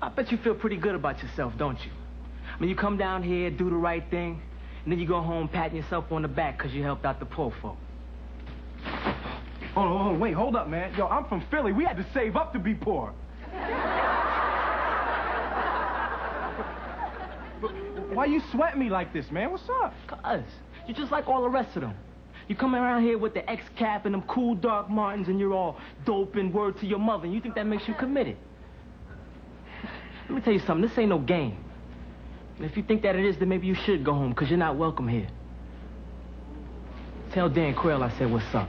I bet you feel pretty good about yourself, don't you? I mean, you come down here, do the right thing, and then you go home patting yourself on the back because you helped out the poor folk. Hold on, hold on, wait, hold up, man. Yo, I'm from Philly. We had to save up to be poor. Why you sweat me like this, man? What's up? Cuz, you're just like all the rest of them. You come around here with the X-cap and them cool Doc Martens and you're all dope and word to your mother and you think that makes you committed. Me tell you something, this ain't no game. And if you think that it is, then maybe you should go home because you're not welcome here. Tell Dan Quayle I said what's up.